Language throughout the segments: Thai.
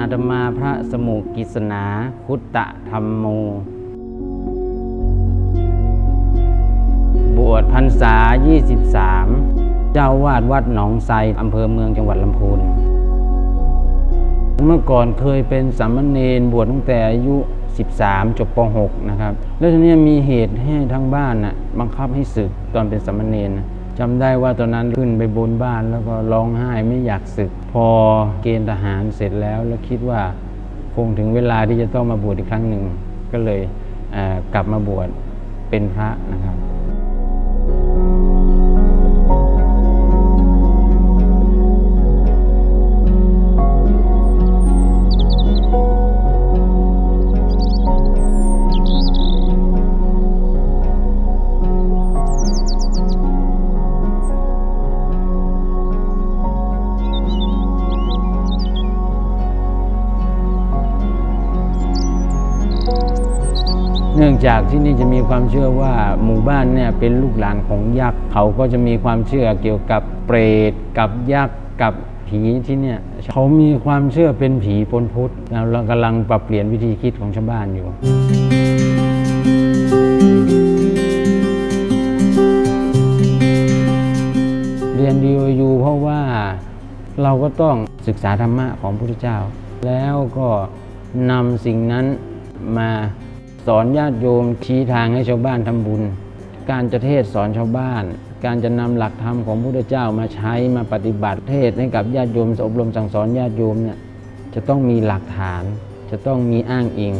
อาตมาพระสมุกิษณาคุตตะธรรมโม บวชพรรษา 23 เจ้าวาดวัดหนองไทรอำเภอเมืองจังหวัดลำพูน เมื่อก่อนเคยเป็นสามเณรบวชตั้งแต่อายุ 13 จบป .6 นะครับ แล้วทีนี้มีเหตุให้ทั้งบ้านน่ะบังคับให้ศึกตอนเป็นสามเณรนะ จำได้ว่าตอนนั้นขึ้นไปบนบ้านแล้วก็ร้องไห้ไม่อยากศึก พอเกณฑ์ทหารเสร็จแล้ว แล้วคิดว่าคงถึงเวลาที่จะต้องมาบวชอีกครั้งหนึ่ง ก็เลยกลับมาบวชเป็นพระนะครับ เนื่องจากที่นี่จะมีความเชื่อว่าหมู่บ้านเนี่ยเป็นลูกหลานของยักษ์เขาก็จะมีความเชื่อเกี่ยวกับเปรตกับยักษ์กับผีที่เนี่ยเขามีความเชื่อเป็นผีปนพุทธเรากำลังปรับเปลี่ยนวิธีคิดของชาวบ้านอยู่เรียน DOU เพราะว่าเราก็ต้องศึกษาธรรมะของพระพุทธเจ้า แล้วก็นำสิ่งนั้นมา สอนญาติโยมชี้ทางให้ชาวบ้านทำบุญ การจะเทศสอนชาวบ้าน การจะนำหลักธรรมของพระพุทธเจ้ามาใช้มาปฏิบัติเทศให้กับญาติโยมอบรมสั่งสอนญาติโยมเนี่ยจะต้องมีหลักฐาน จะต้องมีอ้างอิง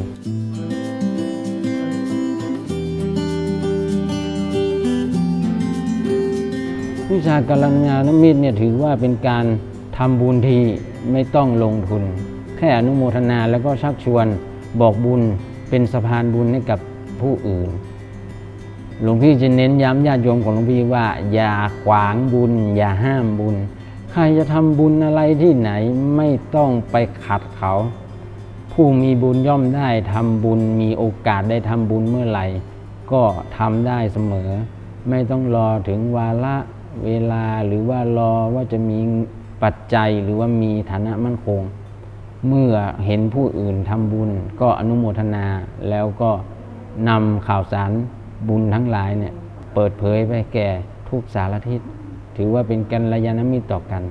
วิชาการัญญานมิตรเนี่ยถือว่าเป็นการทำบุญที่ไม่ต้องลงทุน แค่อนุโมทนาแล้วก็ชักชวนบอกบุญ เป็นสะพานบุญให้กับผู้อื่น หลวงพี่จะเน้นย้ำญาติโยมของหลวงพี่ว่า อย่าขวางบุญ อย่าห้ามบุญ ใครจะทำบุญอะไรที่ไหนไม่ต้องไปขัดเขา ผู้มีบุญย่อมได้ทำบุญมีโอกาสได้ทำบุญเมื่อไหร่ ก็ทำได้เสมอ ไม่ต้องรอถึงวาระเวลาหรือว่ารอว่าจะมีปัจจัยหรือว่ามีฐานะมั่นคง เมื่อเห็นผู้อื่นทำบุญก็อนุโมทนาแล้วก็นำข่าวสารบุญทั้งหลายเนี่ยเปิดเผยไปแก่ทุกสารทิศ ถือว่าเป็นกัลยาณมิตรต่อกัน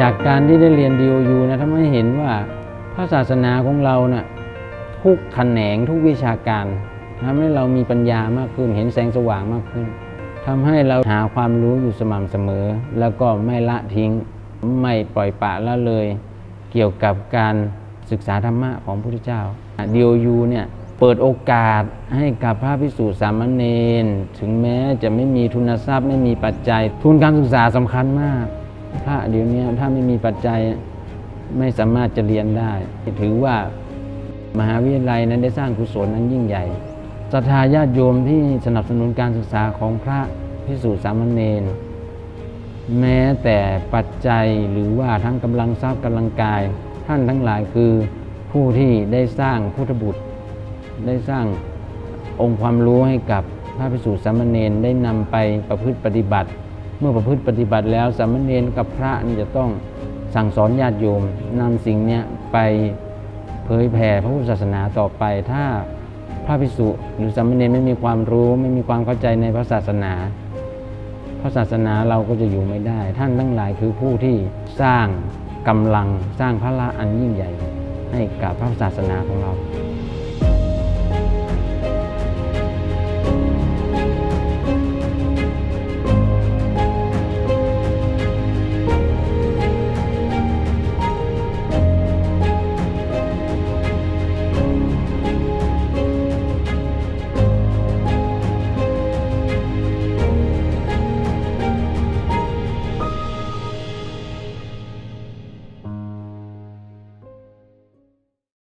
จากการที่ได้เรียน DOU นะทำให้เห็นว่าพระศาสนาของเรานะ่ะทุกแขนงทุกวิชาการ ทำให้เรามีปัญญามากขึ้น เห็นแสงสว่างมากขึ้นทำให้เราหาความรู้อยู่สม่ำเสมอ แล้วก็ไม่ละทิ้ง ไม่ปล่อยปะละเลย เกี่ยวกับการศึกษาธรรมะของพระพุทธเจ้า DOU เนี่ยเปิดโอกาสให้กับพระพิสุสามเณรถึงแม้จะไม่มีทุนทรัพย์ ไม่มีปัจจัย ทุนการศึกษาสำคัญมาก พระเดี๋ยวนี้ถ้าไม่มีปัจจัยไม่สามารถจะเรียนได้ ถือว่ามหาวิทยาลัยนั้นได้สร้างกุศลนั้นยิ่งใหญ่ ศรัทธาญาติโยมที่สนับสนุนการศึกษาของพระพิสุสามเณรแม้แต่ปัจจัยหรือว่าทั้งกำลังทรัพย์กำลังกาย ท่านทั้งหลายคือผู้ที่ได้สร้างพุทธบุตร ได้สร้างองค์ความรู้ให้กับพระพิสุสามเณรได้นำไปประพฤติปฏิบัติ เมื่อประพฤติปฏิบัติแล้วสามเณรกับพระนี่จะต้องสั่งสอนญาติโยมนำสิ่งนี้ไปเผยแผ่พระพุทธศาสนาต่อไปถ้า พระภิกษุหรือสามเณรไม่มีความรู้ ไม่มีความเข้าใจในพระศาสนาพระศาสนาเราก็จะอยู่ไม่ได้ ท่านทั้งหลายคือผู้ที่สร้างกำลังสร้างพระละอันยิ่งใหญ่ ให้กับพระศาสนาของเรา